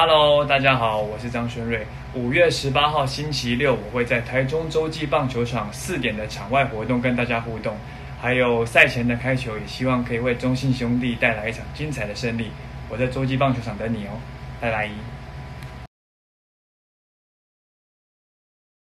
Hello，大家好，我是张轩瑞。五月十八号星期六，我会在台中洲际棒球场四点的场外活动跟大家互动，还有赛前的开球，也希望可以为中信兄弟带来一场精彩的胜利。我在洲际棒球场等你哦，拜拜。